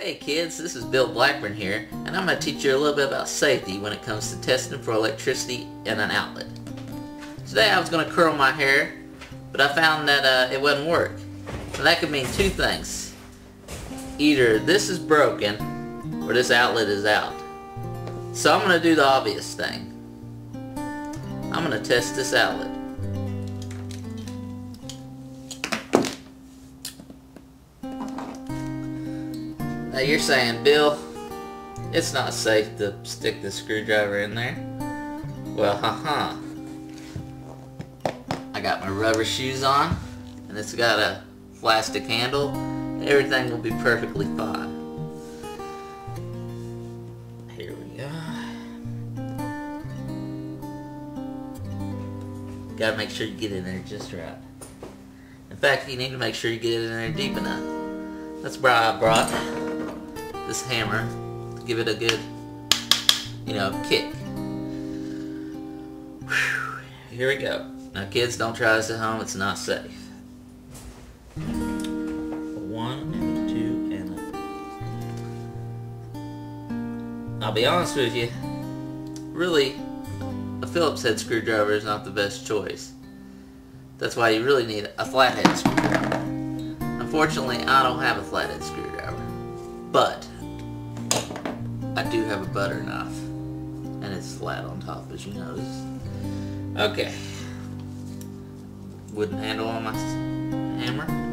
Hey kids, this is Bill Blackburn here, and I'm going to teach you a little bit about safety when it comes to testing for electricity in an outlet. Today I was going to curl my hair, but I found that uh, it wouldn't work. So that could mean two things. Either this is broken, or this outlet is out. So I'm going to do the obvious thing. I'm going to test this outlet. Now you're saying, Bill, it's not safe to stick the screwdriver in there. Well, haha. I got my rubber shoes on, and it's got a plastic handle. Everything will be perfectly fine. Here we go. Gotta make sure you get in there just right. In fact, you need to make sure you get in there deep enough. That's why I brought this hammer give it a good, you know, kick. Whew. Here we go. Now kids, don't try this at home. It's not safe. One and two and a... I'll be honest with you. Really, a Phillips head screwdriver is not the best choice. That's why you really need a flathead screwdriver. Unfortunately, I don't have a flathead screwdriver. But, butter knife. And it's flat on top, as you notice. Okay. Wooden handle on my hammer.